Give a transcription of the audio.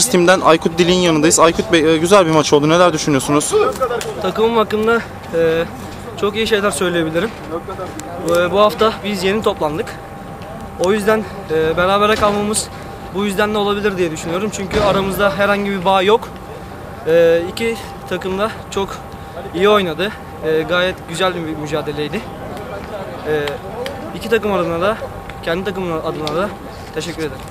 Avengers Team'den Aykut Dil'in yanındayız. Aykut Bey e, güzel bir maç oldu. Neler düşünüyorsunuz? Takımım hakkında e, çok iyi şeyler söyleyebilirim. Bu, e, bu hafta biz yeni toplandık. O yüzden e, berabere kalmamız bu yüzden de olabilir diye düşünüyorum. Çünkü aramızda herhangi bir bağ yok. E, iki takım da çok iyi oynadı. E, gayet güzel bir mücadeleydi. E, iki takım adına da, kendi takımın adına da teşekkür ederim.